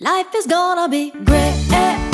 Life is gonna be great.